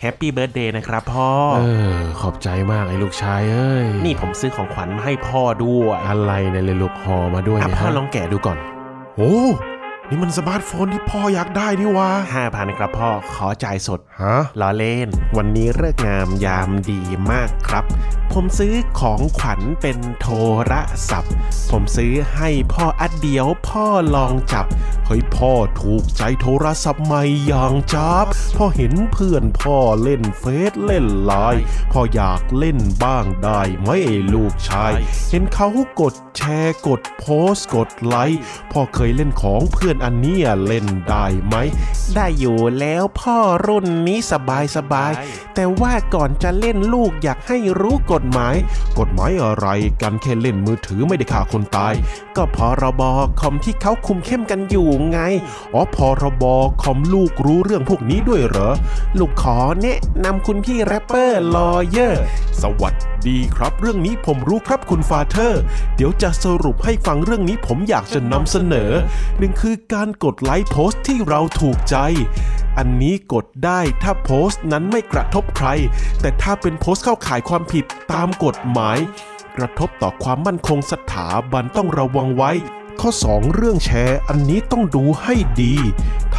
happy birthday นะครับพ่อ เออ ขอบใจมากไอ้ลูกชายเอ้ย นี่ผมซื้อของขวัญมาให้พ่อด้วยอะไรเนี่ยเลยลูกห่อมาด้วยอะเนี่ยพ่อฮะลองแกะดูก่อน โอ้นี่มันสมาร์ทโฟนที่พ่ออยากได้นี่วะห้าพันครับพ่อ ขอจ่ายสด ฮะ ล้อเล่น วันนี้เลิกษ์งามยามดีมากครับ ผมซื้อของขวัญเป็นโทรศัพท์ ผมซื้อให้พ่ออัดเดียว พ่อลองจับ เฮ้ยพ่อถูกใจโทรศัพท์ใหม่อย่างจับพ่อเห็นเพื่อนพ่อเล่นเฟซเล่นไลน์พ่ออยากเล่นบ้างได้ไหมไอ้ลูกชาย เห็นเขากดแชร์กดโพสกดไลค์พ่อเคยเล่นของเพื่อนอันนี้เล่นได้ไหม ได้อยู่แล้วพ่อรุ่นนี้สบายสบาย แต่ว่าก่อนจะเล่นลูกอยากให้รู้กฎหมาย กฎหมายอะไรกันแค่เล่นมือถือไม่ได้ฆ่าคนตาย ก็พรบคอมที่เขาคุมเข้มกันอยู่ไง อ๋อพรบคอมลูกรู้เรื่องพวกนี้ด้วยเหรอ ลูกขอแนะนำคุณพี่ Rapper Lawyer สวัสดีครับ เรื่องนี้ผมรู้ครับคุณ father เดี๋ยวจะสรุปให้ฟังเรื่องนี้ผมอยากจะนำเสนอ หนึ่งคือการกดไลค์โพสต์ที่เราถูกใจ อันนี้กดได้ถ้าโพสต์นั้นไม่กระทบใคร แต่ถ้าเป็นโพสต์เข้าข่ายความผิดตามกฎหมาย กระทบต่อความมั่นคงสถาบันต้องระวังไว้ ข้อ 2 เรื่องแชร์ อันนี้ต้องดูให้ดี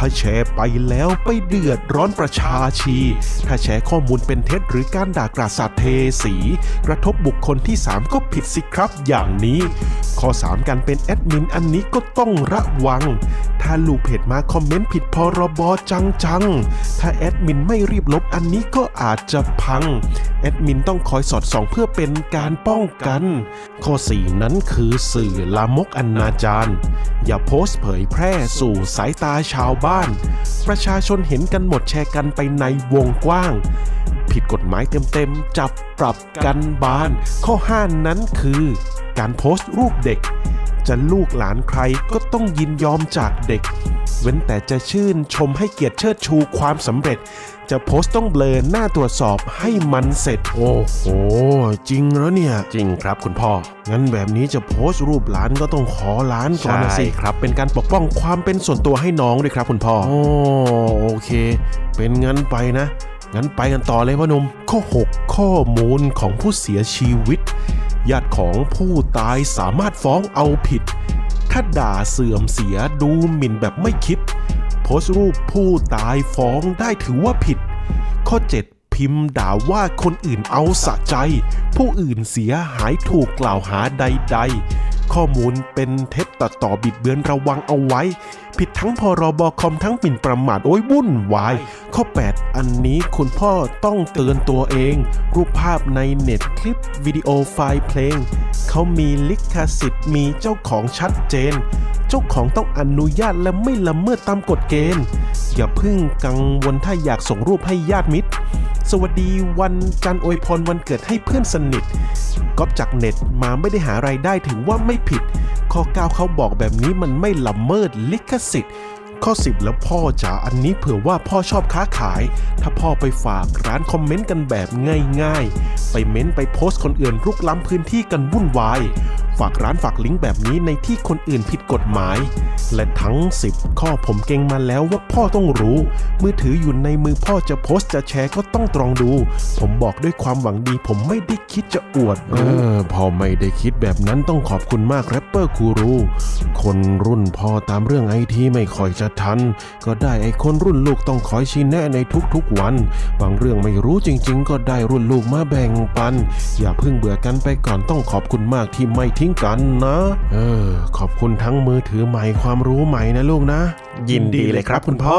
ถ้าแชร์ไปแล้วไปเดือดร้อนประชาชี ถ้าแชร์ข้อมูลเป็นเท็จหรือการด่ากราดสาดเทสี กระทบบุคคลที่ 3 ก็ผิดสิครับอย่างนี้ ข้อ 3 การเป็นแอดมินอันนี้ก็ต้องระวัง ถ้าลูกเพจมาคอมเมนต์ผิดพรบจังจังๆ ถ้าแอดมินไม่รีบลบอันนี้ก็อาจจะพัง แอดมินต้องคอยสอดส่องเพื่อเป็นการป้องกัน ข้อ 4 นั้นคือสื่อลามกอนาจารอย่าโพสต์เผยแพร่สู่สายตาชาวบ้านประชาชนเห็นกันหมดแชร์กันไปในวงกว้าง ผิดกฎหมายเต็มๆ จับปรับกันบาน ข้อห้านั้นคือ การโพสต์รูปเด็ก จะลูกหลานใครก็ต้องยินยอมจากเด็ก เว้นแต่จะชื่นชมให้เกียรติเชิดชูความสำเร็จ จะโพสต์ต้องเบลอหน้าตรวจสอบให้มันเสร็จ โอ้โห จริงแล้วเนี่ย จริงครับคุณพ่อ งั้นแบบนี้จะโพสต์รูปหลานก็ต้องขอหลานก่อนนะสิครับ เป็นการปกป้องความเป็นส่วนตัวให้น้องด้วยครับคุณพ่อโอ้โอเค เป็นงั้นไปนะ งั้นไปกันต่อเลยพ่อหนุ่มข้อ 6 ข้อมูลของผู้เสียชีวิตญาติของผู้ตายสามารถฟ้องเอาผิด ถ้าด่าเสื่อมเสียดูหมิ่นแบบไม่คิด โพสต์รูปผู้ตายฟ้องได้ถือว่าผิด ข้อ 7 พิมพ์ด่าว่าคนอื่นเอาสะใจ ผู้อื่นเสียหายถูกกล่าวหาใด ๆ ข้อมูลเป็นเท็จตัดต่อบิดเบือนระวังเอาไว้ ผิดทั้งพรบคอมทั้งหมิ่นประมาทโอ้ยวุ่นวาย ข้อ 8 อันนี้คุณพ่อต้องเตือนตัวเอง รูปภาพในเน็ตคลิปวิดีโอไฟล์เพลง เขามีลิขสิทธิ์มีเจ้าของชัดเจน เจ้าของต้องอนุญาตและไม่ละเมิดตามกฎเกณฑ์ อย่าพึ่งกังวลถ้าอยากส่งรูปให้ญาติมิตร สวัสดีวันจันทร์อวยพรวันเกิดให้เพื่อนสนิทก๊อปจากเน็ตมาไม่ได้หาไรายได้ถือว่าไม่ผิด ข้อ 9 เขาบอกแบบนี้มันไม่ละเมิดลิขสิทธิ์ ข้อ 10 แล้วพ่อจ๋าอันนี้เผื่อว่าพ่อชอบค้าขาย ถ้าพ่อไปฝากร้านคอมเมนต์กันแบบง่ายๆ ไปเม้นต์ไปโพสต์คนอื่นรุกล้ำพื้นที่กันวุ่นวาย ฝากร้านฝากลิงก์แบบนี้ในที่คนอื่นผิดกฎหมาย และทั้ง 10 ข้อผมเก่งมาแล้วว่าพ่อต้องรู้ มือถืออยู่ในมือพ่อจะโพสต์จะแชร์ก็ต้องตรองดู ผมบอกด้วยความหวังดี ผมไม่ได้คิดจะอวดเออพอไม่ได้คิดแบบนั้นต้องขอบคุณมากแรปเปอร์กูรูคนรุ่นพ่อตามเรื่องไอทีไม่ค่อยจะทัน ก็ได้ไอคนรุ่นลูกต้องคอยชี้แนะในทุกๆวัน บางเรื่องไม่รู้จริง ๆ ก็ได้รุ่นลูกมาแบ่งปัน อย่าเพิ่งเบื่อกันไปก่อนต้องขอบคุณมากที่ไม่ทิ้งกันนะ เออ ขอบคุณทั้งมือถือใหม่ความรู้ใหม่นะลูกนะ ยินดีเลยครับคุณพ่อ